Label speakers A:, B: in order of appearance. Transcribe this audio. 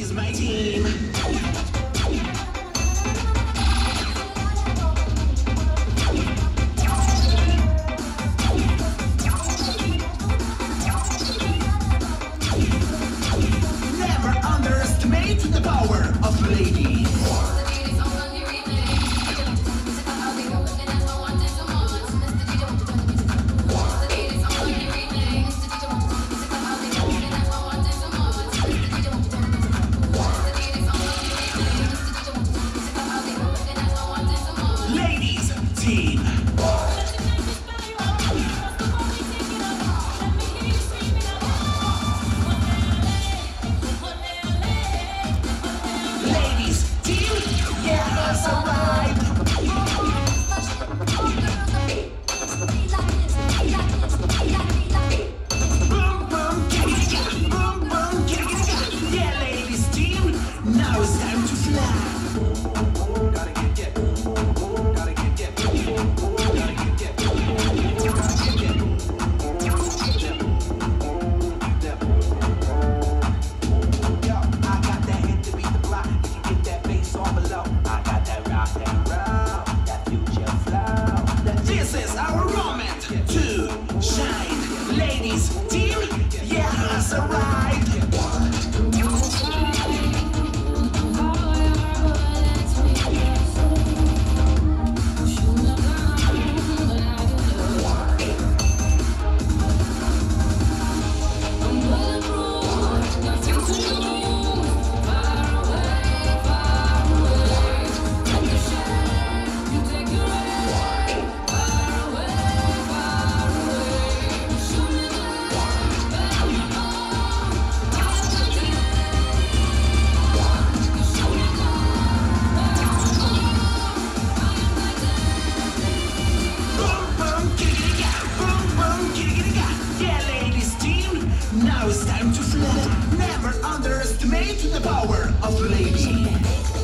A: is my team. two. time to. Never underestimate the power of the lady.